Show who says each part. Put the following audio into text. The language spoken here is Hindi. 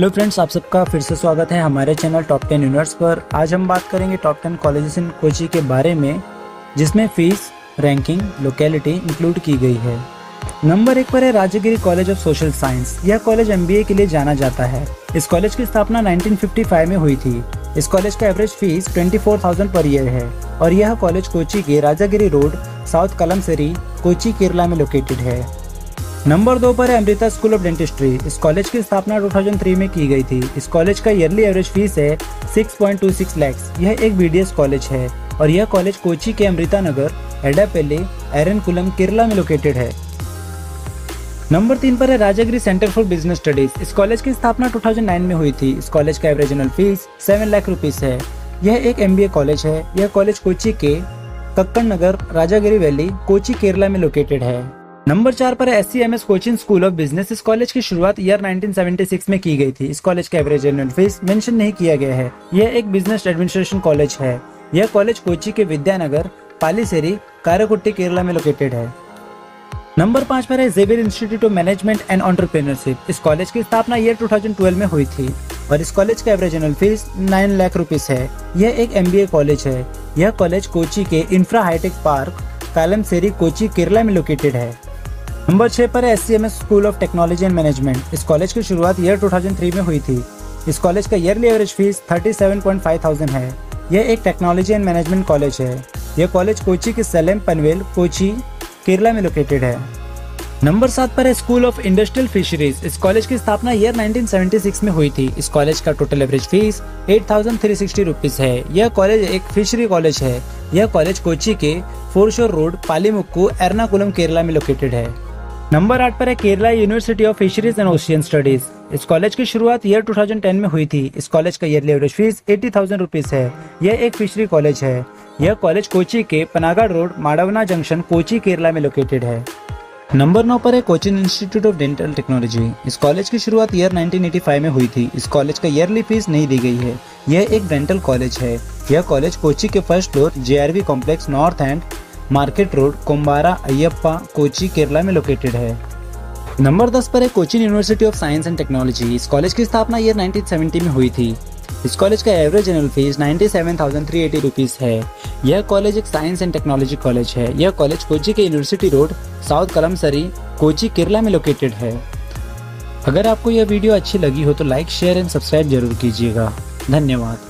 Speaker 1: हेलो फ्रेंड्स आप सबका फिर से स्वागत है हमारे चैनल टॉप टेन यूनिवर्स पर। आज हम बात करेंगे top ten colleges in Kochi के बारे में जिसमें फ़ीस रैंकिंग लोकेलिटी इंक्लूड की गई है। नंबर एक पर है Rajagiri college of social science यह कॉलेज एमबीए के लिए जाना जाता है। इस कॉलेज की स्थापना 1955 में हुई थी। इस कॉलेज का एवरेज फ़ीस 24,000 पर ईयर है और यह कॉलेज कोची के राजागिरी रोड साउथ कलमसरी कोची केरला में लोकेटेड है। नंबर दो पर है अमृता स्कूल ऑफ़ डेंटिस्ट्री। इस कॉलेज की स्थापना 2003 में की गई थी। इस कॉलेज का ईयरली एवरेज फ़ीस है 6.26 लैक्स यह एक बीडीएस कॉलेज है और यह कॉलेज कोची के अमृता नगर एडापेले एरनकुलम, केरला में लोकेटेड है। नंबर तीन पर है Rajagiri centre for business studies इस कॉलेज की स्थापना 2009 में हुई थी। इस कॉलेज का average annual fees seven lakh rupees है। यह एक एमबीए कॉलेज है। यह कॉलेज कोची के कक्कड़ नगर, राजागिरी वैली कोची केरला में लोकेटेड है। नंबर चार पर S C M S Cochin school of business इस कॉलेज की शुरुआत ईयर 1976 में की गई थी। इस कॉलेज का एवरेज एनुअल फ़ीस मेंशन नहीं किया गया है। यह एक बिज़नेस एडमिनिस्ट्रेशन कॉलेज है। यह कॉलेज कोची के विद्यानगर पालीसेरी काराकुट्टी केरला में लोकेटेड है। नंबर पाँच पर है Xavier institute of management and entrepreneurship इस कॉलेज की स्थापना ईयर 2012 में हुई थी और इस कॉलेज का average annual fees nine lakh rupees है। यह एक एमबीए कॉलेज है। यह कॉलेज कोची के infra hitech park Kalamassery Kochi Kerala में लोकेटेड है। नंबर छह पर है S school of technology and management इस कॉलेज की शुरुआत ईयर 2003 में हुई थी। इस कॉलेज का ईयरली एवरेज फ़ीस 37.5 थाउज़ेंड है। यह एक टेक्नोलॉजी एंड मैनेजमेंट कॉलेज है। यह कॉलेज कोची के सेलेम पनवेल, कोची, केरला में लोकेटेड है। नंबर सात पर है स्कूल ऑफ़ इंडस्ट्रियल फिशरीज इस कॉलेज की स्थापना ईयर 1976 में हुई थी। इस कॉलेज का total average fees eight thousand three sixty rupees है। यह कॉलेज एक फिशरी कॉलेज है। यह कॉलेज कोची के फोरशोर रोड पालीमुक्कू एर्नाकुलम केरला में लोकेटेड है। नंबर आठ पर है Kerala university of fisheries and ocean studies इस कॉलेज की शुरुआत ईयर 2010 में हुई थी. इस कॉलेज का yearly average fees eighty thousand rupees है. यह एक फिशरी कॉलेज है. यह कॉलेज कोची के पनागढ़ रोड, माडवना जंक्शन कोची, केरला में लोकेटेड है. नंबर नौ पर है Cochin institute of dental technology इस कॉलेज की शुरुआत ईयर 1985 में हुई थी. इस कॉलेज का ईयरली फ़ीस नहीं दी गई है. यह एक डेंटल कॉलेज है. यह कॉलेज कोची के first floor J complex north end market road Kombara Ayyappa Kochi Kerala में लोकेटेड है। नंबर 10 पर है Cochin university of science and technology. इस कॉलेज की स्थापना ईयर 1970 में हुई थी। इस कॉलेज का एवरेज एनुअल फ़ीस 97,380 रुपीस है। यह कॉलेज एक साइंस एंड टेक्नोलॉजी कॉलेज है। यह कॉलेज कोची के university road south Kalamassery Kochi Kerala में लोकेटेड है। अगर आपको यह वीडियो अच्छी लगी हो तो लाइक शेयर एंड सब्सक्राइब ज़रूर कीजिएगा। धन्यवाद।